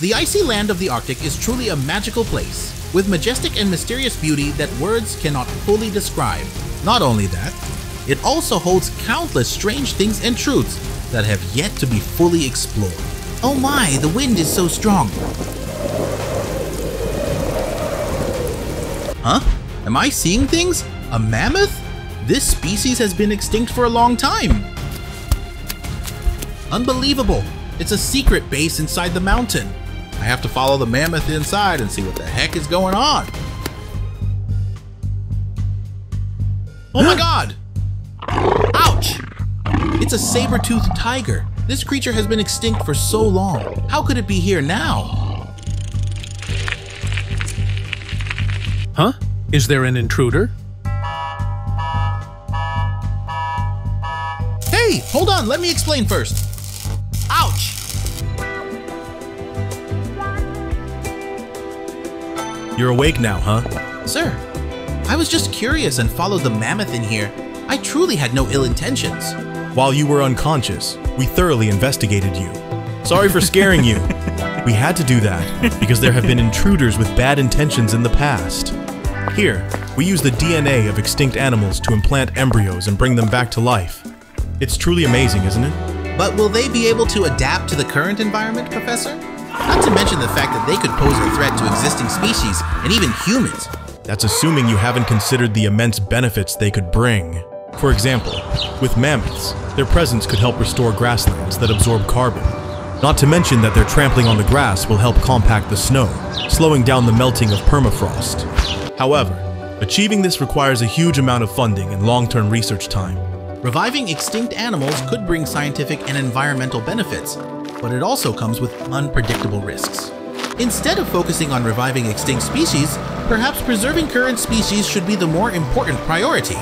The icy land of the Arctic is truly a magical place, with majestic and mysterious beauty that words cannot fully describe. Not only that, it also holds countless strange things and truths that have yet to be fully explored. Oh my, the wind is so strong. Huh? Am I seeing things? A mammoth? This species has been extinct for a long time. Unbelievable. It's a secret base inside the mountain. I have to follow the mammoth inside and see what the heck is going on. Oh my god! Ouch! It's a saber-toothed tiger. This creature has been extinct for so long. How could it be here now? Huh? Is there an intruder? Hey, hold on, let me explain first. Ouch! You're awake now, huh? Sir, I was just curious and followed the mammoth in here. I truly had no ill intentions. While you were unconscious, we thoroughly investigated you. Sorry for scaring you. We had to do that because there have been intruders with bad intentions in the past. Here, we use the DNA of extinct animals to implant embryos and bring them back to life. It's truly amazing, isn't it? But will they be able to adapt to the current environment, Professor? Not to mention the fact that they could pose a threat to existing species and even humans. That's assuming you haven't considered the immense benefits they could bring. For example, with mammoths, their presence could help restore grasslands that absorb carbon. Not to mention that their trampling on the grass will help compact the snow, slowing down the melting of permafrost. However, achieving this requires a huge amount of funding and long-term research time. Reviving extinct animals could bring scientific and environmental benefits, but it also comes with unpredictable risks. Instead of focusing on reviving extinct species, perhaps preserving current species should be the more important priority.